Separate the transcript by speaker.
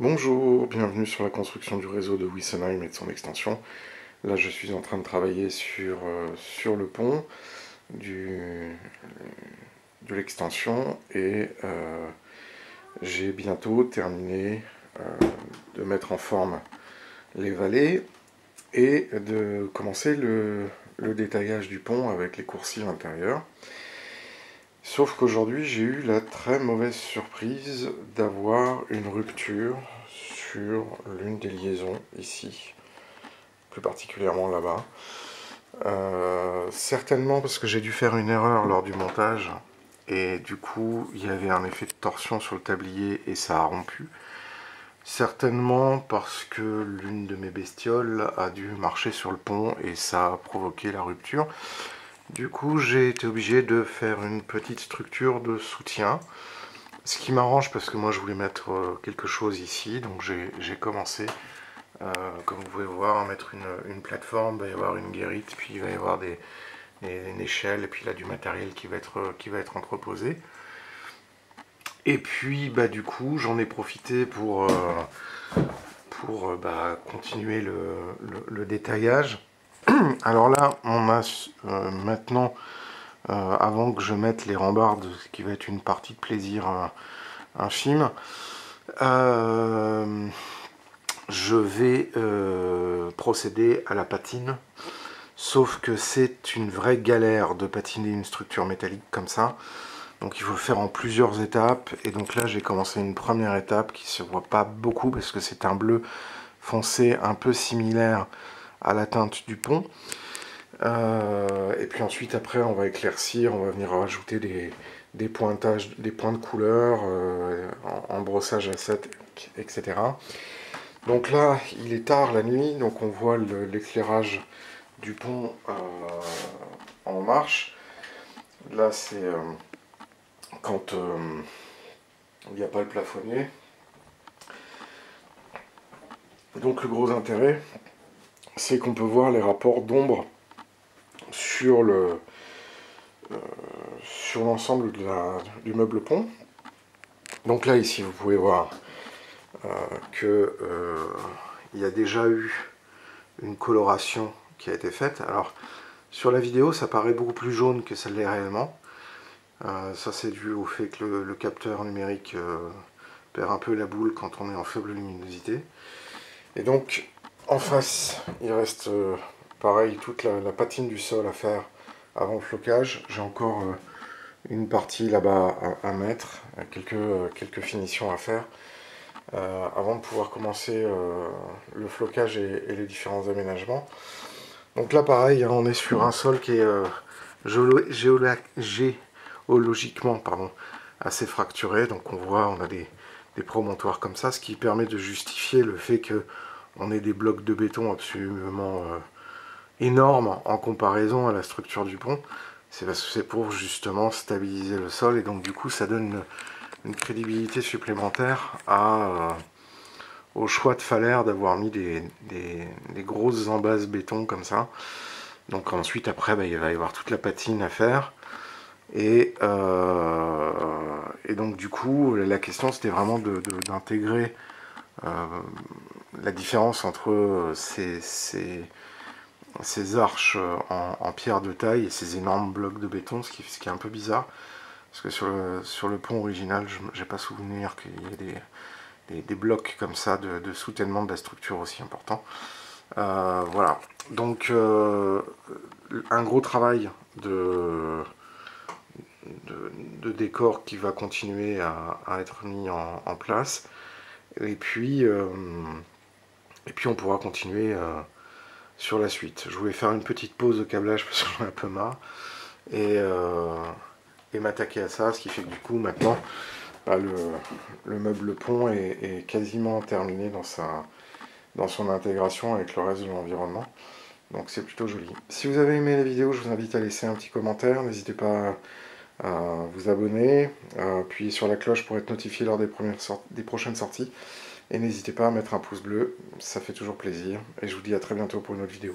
Speaker 1: Bonjour, bienvenue sur la construction du réseau de Wissenheim et de son extension. Là, je suis en train de travailler sur, euh, le pont de l'extension et euh, j'ai bientôt terminé euh, de mettre en forme les vallées et de commencer le, le détaillage du pont avec les coursives intérieures. Sauf qu'aujourd'hui, j'ai eu la très mauvaise surprise d'avoir une rupture sur l'une des liaisons ici, plus particulièrement là-bas. Euh, certainement parce que j'ai dû faire une erreur lors du montage et du coup il y avait un effet de torsion sur le tablier et ça a rompu. Certainement parce que l'une de mes bestioles a dû marcher sur le pont et ça a provoqué la rupture. Du coup, j'ai été obligé de faire une petite structure de soutien. Ce qui m'arrange parce que moi je voulais mettre euh, quelque chose ici, donc j'ai commencé, euh, comme vous pouvez voir, à mettre une, plateforme, il va y avoir une guérite, puis il va y avoir des, une échelle, et puis là du matériel qui va être, qui va être entreposé. Et puis bah, du coup j'en ai profité pour, euh, pour bah, continuer le détaillage. Alors là, on a euh, maintenant, euh, avant que je mette les rambardes, ce qui va être une partie de plaisir infime, euh, je vais procéder à la patine. Sauf que c'est une vraie galère de patiner une structure métallique comme ça. Donc il faut faire en plusieurs étapes. Et donc là j'ai commencé une première étape qui se voit pas beaucoup parce que c'est un bleu foncé un peu similaire à la teinte du pont. Euh, et puis ensuite, après, on va éclaircir, on va venir rajouter des, pointages, des points de couleur euh, en, brossage à 7, etc. Donc là, il est tard la nuit, donc on voit l'éclairage du pont euh, en marche. Là, c'est quand il n'y a pas le plafonnier. Donc le gros intérêt, c'est qu'on peut voir les rapports d'ombre sur le euh, sur l'ensemble du meuble pont. Donc là ici vous pouvez voir euh, que euh, il y a déjà eu une coloration qui a été faite. Alors sur la vidéo ça paraît beaucoup plus jaune que ça l'est réellement. ça c'est dû au fait que le capteur numérique perd un peu la boule quand on est en faible luminosité. Et donc en face, il reste euh, pareil toute la, patine du sol à faire avant le flocage. J'ai encore euh, une partie là-bas à, mettre, quelques, euh, quelques finitions à faire. avant de pouvoir commencer le flocage et, les différents aménagements. Donc là pareil, hein, on est sur un sol qui est géologiquement pardon, assez fracturé. Donc on voit, on a des promontoires comme ça, ce qui permet de justifier le fait que on est des blocs de béton absolument euh, énormes en comparaison à la structure du pont. C'est pour justement stabiliser le sol et donc du coup ça donne une, crédibilité supplémentaire euh, au choix de Falaire d'avoir mis des, grosses embases béton comme ça. Donc ensuite après bah, il va y avoir toute la patine à faire. Et, euh, et donc du coup la question c'était vraiment d'intégrer la différence entre euh, ces, arches euh, en, pierre de taille et ces énormes blocs de béton, ce qui, est un peu bizarre. Parce que sur le, pont original, je n'ai pas souvenir qu'il y ait des, blocs comme ça de, soutènement de la structure aussi important. Euh, voilà, donc un gros travail de, décor qui va continuer à, être mis en place. Et puis, et puis on pourra continuer euh, sur la suite. Je voulais faire une petite pause de câblage parce que j'en ai un peu marre. Et, euh, et m'attaquer à ça, ce qui fait que du coup maintenant bah, le, meuble pont est, quasiment terminé dans, sa, dans son intégration avec le reste de l'environnement. Donc c'est plutôt joli. Si vous avez aimé la vidéo, je vous invite à laisser un petit commentaire. N'hésitez pas à vous abonner, appuyer sur la cloche pour être notifié lors des prochaines sorties. Et n'hésitez pas à mettre un pouce bleu, ça fait toujours plaisir. Et je vous dis à très bientôt pour une autre vidéo.